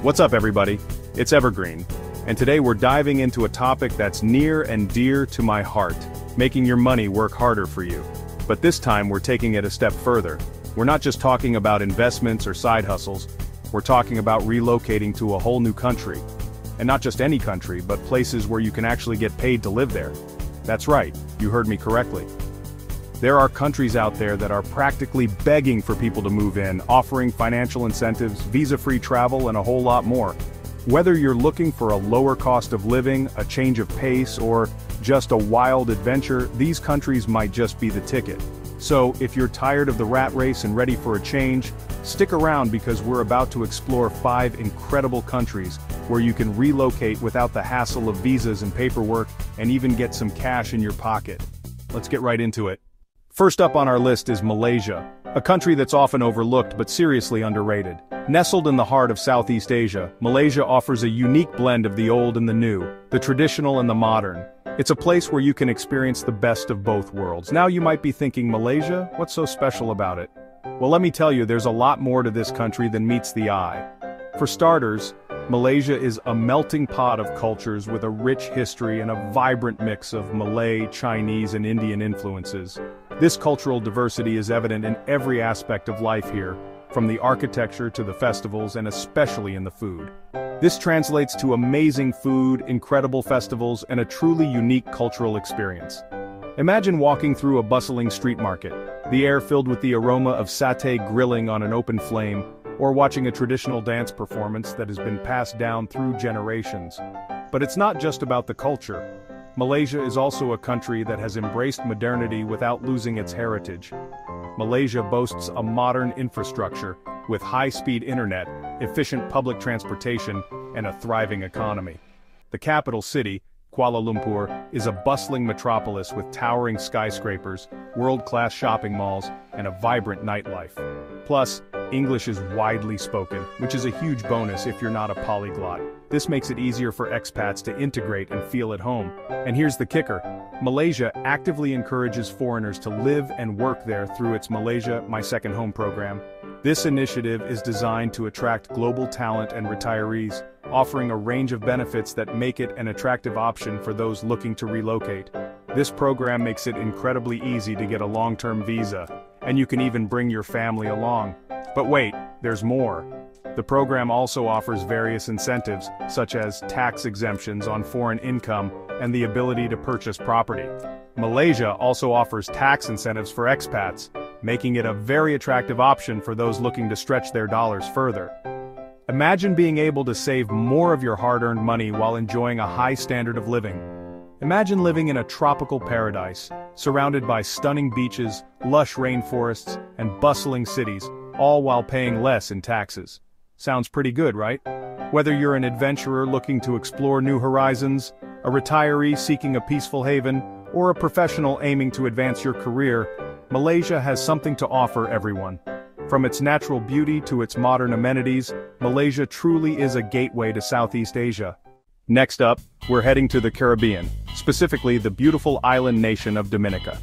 What's up everybody? It's Evergreen, and today we're diving into a topic that's near and dear to my heart, making your money work harder for you. But this time we're taking it a step further. We're not just talking about investments or side hustles, we're talking about relocating to a whole new country. And not just any country, but places where you can actually get paid to live there. That's right, you heard me correctly. There are countries out there that are practically begging for people to move in, offering financial incentives, visa-free travel, and a whole lot more. Whether you're looking for a lower cost of living, a change of pace, or just a wild adventure, these countries might just be the ticket. So, if you're tired of the rat race and ready for a change, stick around because we're about to explore five incredible countries where you can relocate without the hassle of visas and paperwork, and even get some cash in your pocket. Let's get right into it. First up on our list is Malaysia, a country that's often overlooked but seriously underrated. Nestled in the heart of Southeast Asia, Malaysia offers a unique blend of the old and the new, the traditional and the modern. It's a place where you can experience the best of both worlds. Now you might be thinking Malaysia, what's so special about it? Well let me tell you there's a lot more to this country than meets the eye. For starters, Malaysia is a melting pot of cultures with a rich history and a vibrant mix of Malay, Chinese and Indian influences. This cultural diversity is evident in every aspect of life here, from the architecture to the festivals and especially in the food. This translates to amazing food, incredible festivals, and a truly unique cultural experience. Imagine walking through a bustling street market, the air filled with the aroma of satay grilling on an open flame, or watching a traditional dance performance that has been passed down through generations. But it's not just about the culture. Malaysia is also a country that has embraced modernity without losing its heritage. Malaysia boasts a modern infrastructure, with high-speed internet, efficient public transportation, and a thriving economy. The capital city, Kuala Lumpur, is a bustling metropolis with towering skyscrapers, world-class shopping malls, and a vibrant nightlife. Plus, English is widely spoken, which is a huge bonus if you're not a polyglot. This makes it easier for expats to integrate and feel at home. And here's the kicker. Malaysia actively encourages foreigners to live and work there through its Malaysia My Second Home program. This initiative is designed to attract global talent and retirees, offering a range of benefits that make it an attractive option for those looking to relocate. This program makes it incredibly easy to get a long-term visa, and you can even bring your family along. But wait, there's more. The program also offers various incentives, such as tax exemptions on foreign income and the ability to purchase property. Malaysia also offers tax incentives for expats, making it a very attractive option for those looking to stretch their dollars further. Imagine being able to save more of your hard-earned money while enjoying a high standard of living. Imagine living in a tropical paradise, surrounded by stunning beaches, lush rainforests, and bustling cities, all while paying less in taxes. Sounds pretty good, right? Whether you're an adventurer looking to explore new horizons, a retiree seeking a peaceful haven, or a professional aiming to advance your career, Malaysia has something to offer everyone. From its natural beauty to its modern amenities, Malaysia truly is a gateway to Southeast Asia. Next up, we're heading to the Caribbean, specifically the beautiful island nation of Dominica.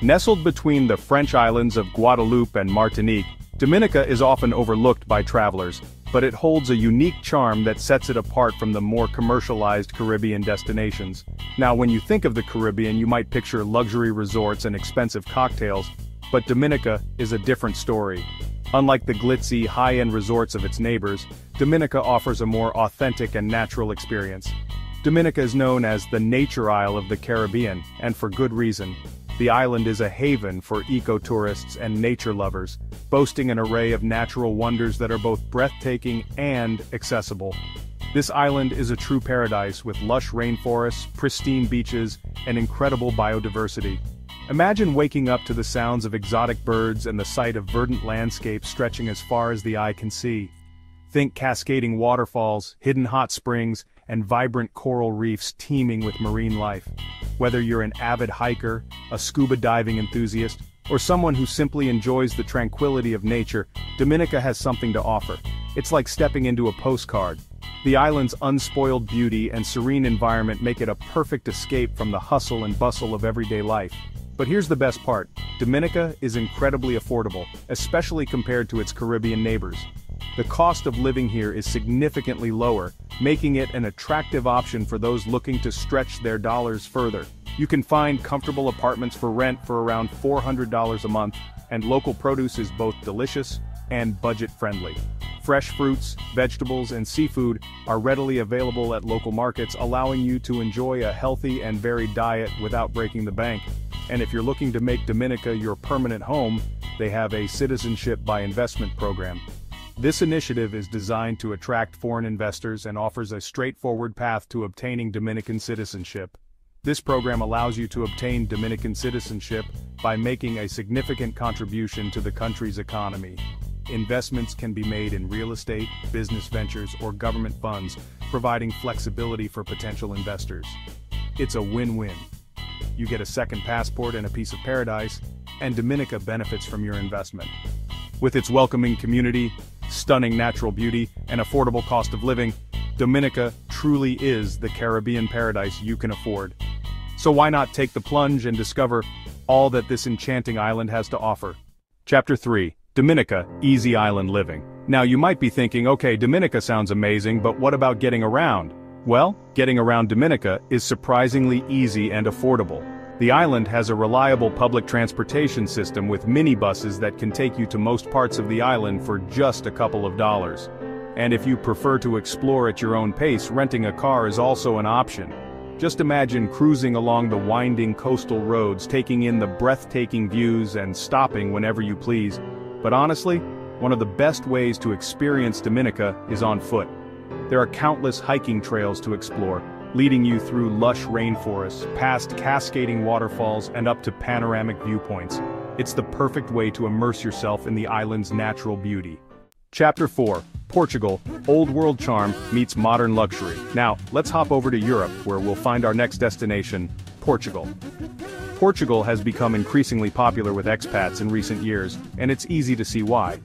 Nestled between the French islands of Guadeloupe and Martinique, Dominica is often overlooked by travelers, but it holds a unique charm that sets it apart from the more commercialized Caribbean destinations. Now when you think of the Caribbean you might picture luxury resorts and expensive cocktails, but Dominica is a different story. Unlike the glitzy, high-end resorts of its neighbors, Dominica offers a more authentic and natural experience. Dominica is known as the Nature Isle of the Caribbean, and for good reason. The island is a haven for eco-tourists and nature lovers, boasting an array of natural wonders that are both breathtaking and accessible. This island is a true paradise with lush rainforests, pristine beaches, and incredible biodiversity. Imagine waking up to the sounds of exotic birds and the sight of verdant landscapes stretching as far as the eye can see. Think cascading waterfalls, hidden hot springs, and vibrant coral reefs teeming with marine life. Whether you're an avid hiker, a scuba diving enthusiast, or someone who simply enjoys the tranquility of nature, Dominica has something to offer. It's like stepping into a postcard. The island's unspoiled beauty and serene environment make it a perfect escape from the hustle and bustle of everyday life. But here's the best part, Dominica is incredibly affordable, especially compared to its Caribbean neighbors. The cost of living here is significantly lower, making it an attractive option for those looking to stretch their dollars further. You can find comfortable apartments for rent for around $400 a month, and local produce is both delicious and budget-friendly. Fresh fruits, vegetables, and seafood are readily available at local markets allowing you to enjoy a healthy and varied diet without breaking the bank. And if you're looking to make Dominica your permanent home, they have a citizenship by investment program. This initiative is designed to attract foreign investors and offers a straightforward path to obtaining Dominican citizenship. This program allows you to obtain Dominican citizenship by making a significant contribution to the country's economy. Investments can be made in real estate, business ventures, or government funds, providing flexibility for potential investors. It's a win-win. You get a second passport and a piece of paradise, and Dominica benefits from your investment. With its welcoming community, stunning natural beauty, and affordable cost of living, Dominica truly is the Caribbean paradise you can afford. So why not take the plunge and discover all that this enchanting island has to offer? Chapter 3 Dominica, Easy Island Living. Now you might be thinking, okay, Dominica sounds amazing, but what about getting around? Well, getting around Dominica is surprisingly easy and affordable. The island has a reliable public transportation system with minibuses that can take you to most parts of the island for just a couple of dollars. And if you prefer to explore at your own pace, renting a car is also an option. Just imagine cruising along the winding coastal roads taking in the breathtaking views and stopping whenever you please. But honestly, one of the best ways to experience Dominica is on foot. There are countless hiking trails to explore, leading you through lush rainforests, past cascading waterfalls and up to panoramic viewpoints. It's the perfect way to immerse yourself in the island's natural beauty. Chapter 4 Portugal, Old World Charm meets Modern Luxury. Now, let's hop over to Europe, where we'll find our next destination, Portugal. Portugal has become increasingly popular with expats in recent years, and it's easy to see why.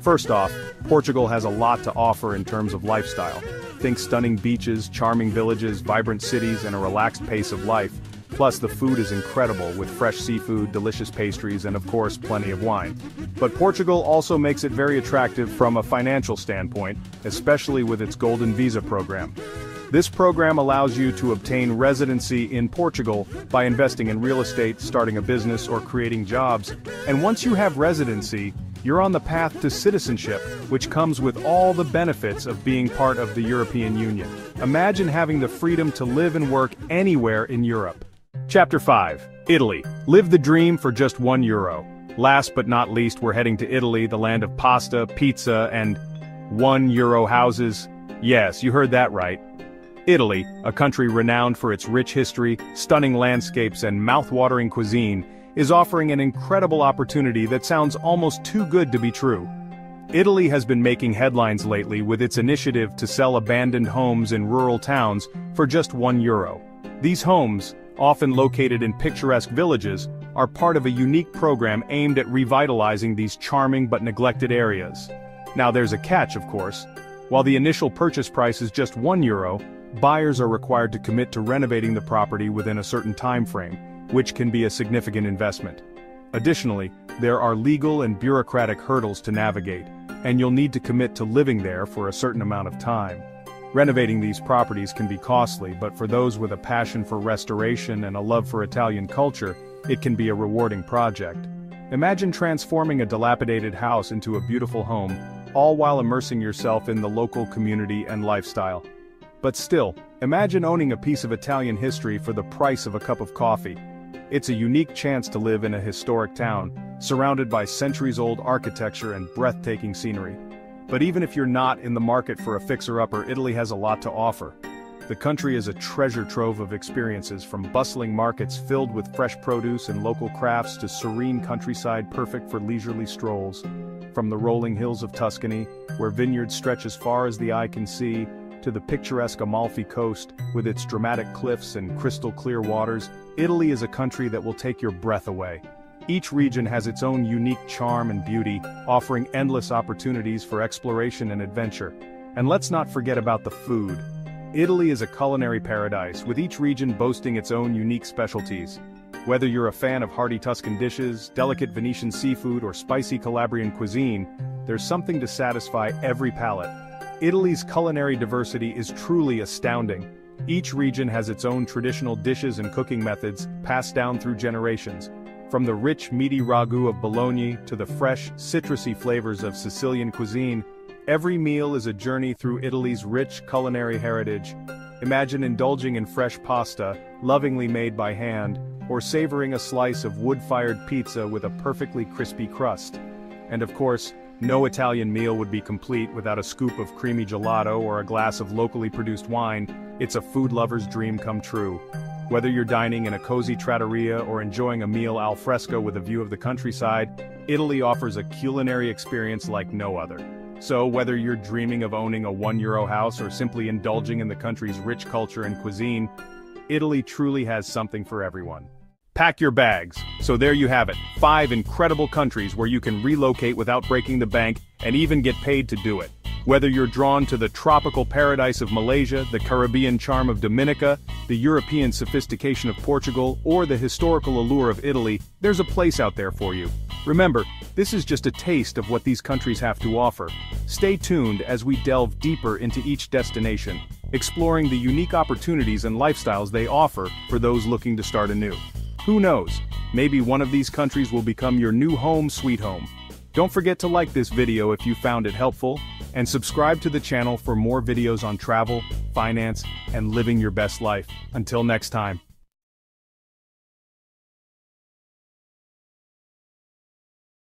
First off, Portugal has a lot to offer in terms of lifestyle. Think stunning beaches, charming villages, vibrant cities, and a relaxed pace of life, Plus the food is incredible with fresh seafood, delicious pastries, and of course plenty of wine. But Portugal also makes it very attractive from a financial standpoint, especially with its Golden Visa program. This program allows you to obtain residency in Portugal by investing in real estate, starting a business, or creating jobs, and once you have residency, you're on the path to citizenship, which comes with all the benefits of being part of the European Union. Imagine having the freedom to live and work anywhere in Europe. Chapter 5. Italy. Live the dream for just one euro. Last but not least we're heading to Italy, the land of pasta, pizza, and one euro houses. Yes, you heard that right. Italy, a country renowned for its rich history, stunning landscapes and mouth-watering cuisine, is offering an incredible opportunity that sounds almost too good to be true. Italy has been making headlines lately with its initiative to sell abandoned homes in rural towns for just one euro. These homes, often located in picturesque villages, are part of a unique program aimed at revitalizing these charming but neglected areas. Now there's a catch, of course. While the initial purchase price is just 1 euro, buyers are required to commit to renovating the property within a certain time frame, which can be a significant investment. Additionally, there are legal and bureaucratic hurdles to navigate, and you'll need to commit to living there for a certain amount of time. Renovating these properties can be costly, but for those with a passion for restoration and a love for Italian culture, it can be a rewarding project. Imagine transforming a dilapidated house into a beautiful home, all while immersing yourself in the local community and lifestyle. But still, imagine owning a piece of Italian history for the price of a cup of coffee. It's a unique chance to live in a historic town, surrounded by centuries-old architecture and breathtaking scenery. But even if you're not in the market for a fixer-upper, Italy has a lot to offer. The country is a treasure trove of experiences from bustling markets filled with fresh produce and local crafts to serene countryside perfect for leisurely strolls. From the rolling hills of Tuscany, where vineyards stretch as far as the eye can see, to the picturesque Amalfi coast, with its dramatic cliffs and crystal clear waters, Italy is a country that will take your breath away. Each region has its own unique charm and beauty, offering endless opportunities for exploration and adventure. And let's not forget about the food. Italy is a culinary paradise, with each region boasting its own unique specialties. Whether you're a fan of hearty Tuscan dishes, delicate Venetian seafood or spicy Calabrian cuisine, there's something to satisfy every palate. Italy's culinary diversity is truly astounding. Each region has its own traditional dishes and cooking methods, passed down through generations. From the rich meaty ragu of Bologna to the fresh, citrusy flavors of Sicilian cuisine, every meal is a journey through Italy's rich culinary heritage. Imagine indulging in fresh pasta, lovingly made by hand, or savoring a slice of wood-fired pizza with a perfectly crispy crust. And of course, no Italian meal would be complete without a scoop of creamy gelato or a glass of locally produced wine, it's a food lover's dream come true. Whether you're dining in a cozy trattoria or enjoying a meal al fresco with a view of the countryside, Italy offers a culinary experience like no other. So whether you're dreaming of owning a one-euro house or simply indulging in the country's rich culture and cuisine, Italy truly has something for everyone. Pack your bags. So there you have it, five incredible countries where you can relocate without breaking the bank and even get paid to do it. Whether you're drawn to the tropical paradise of Malaysia, the Caribbean charm of Dominica, the European sophistication of Portugal, or the historical allure of Italy, there's a place out there for you. Remember, this is just a taste of what these countries have to offer. Stay tuned as we delve deeper into each destination, exploring the unique opportunities and lifestyles they offer for those looking to start anew. Who knows, maybe one of these countries will become your new home sweet home. Don't forget to like this video if you found it helpful, and subscribe to the channel for more videos on travel, finance, and living your best life. Until next time.